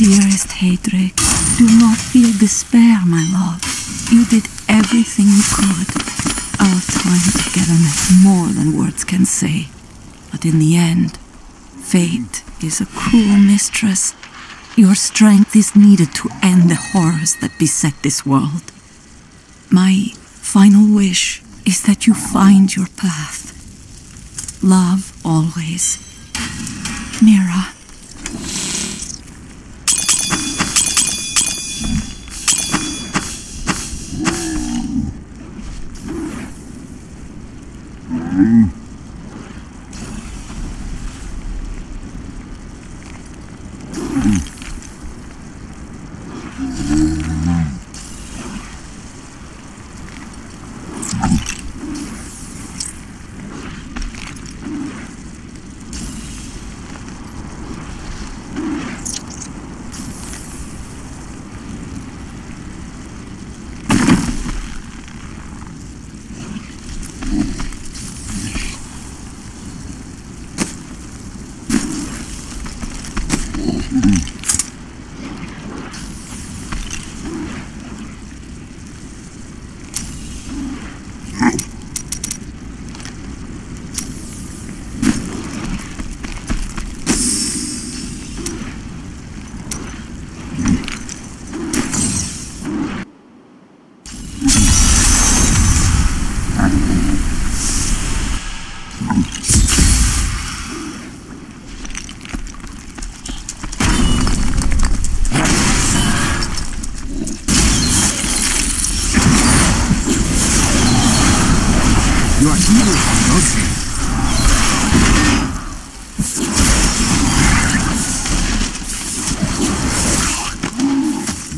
dearest Haedrig, do not feel despair, my love. You did everything you could. Our time together meant more than words can say. But in the end, fate is a cruel mistress. Your strength is needed to end the horrors that beset this world. My final wish is that you find your path. Love always. Mira.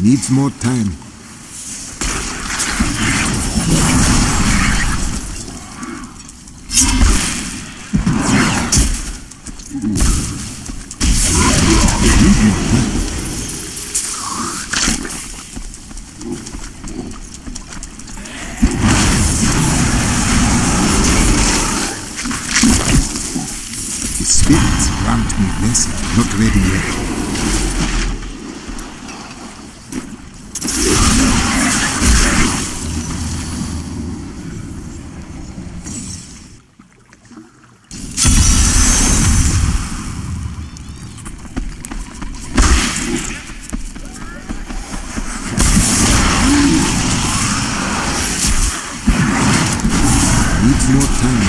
Needs more time. The spirits grant me blessing, not ready yet. More time.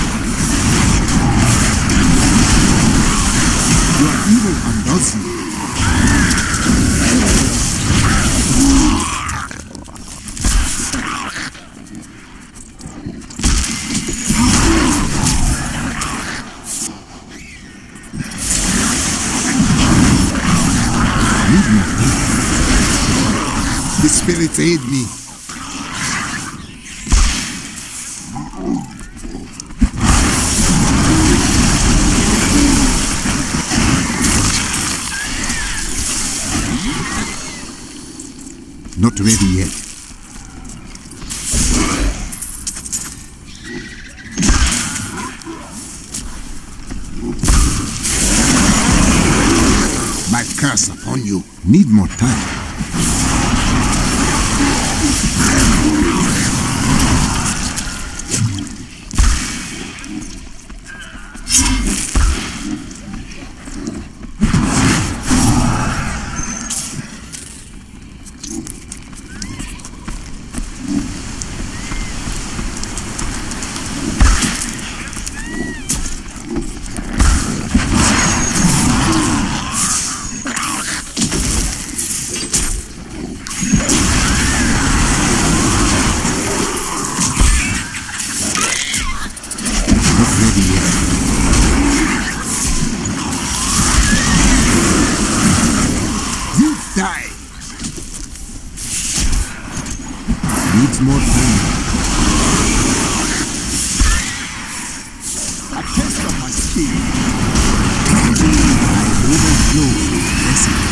You are evil and does Need more time. The spirits aid me. Not ready yet. My curse upon you. Need more time. A taste of my skill. Indeed, I overflow with blessings.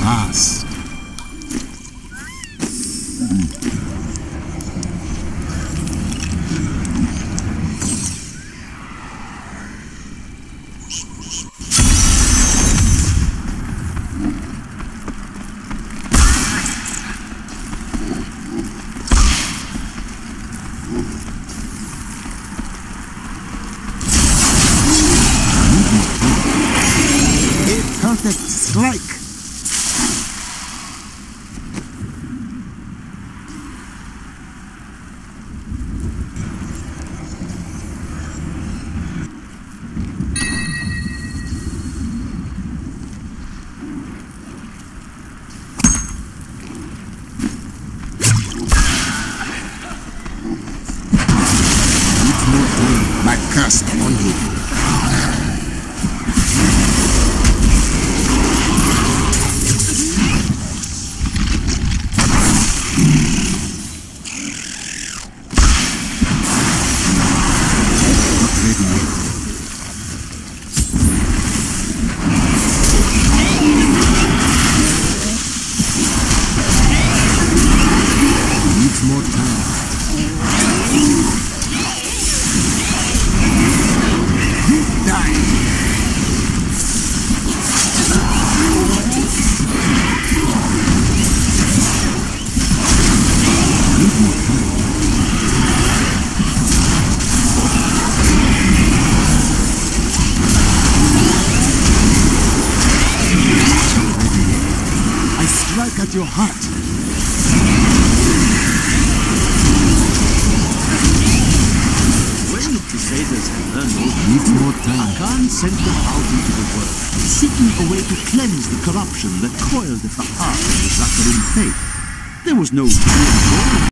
Fast. Perfect strike. Need more time. My curse upon you. Not ready yet. Needs more time. At your heart. Khan sent them out into the world, seeking a way to cleanse the corruption that coiled at the heart of the Zakarum faith. There was no real goal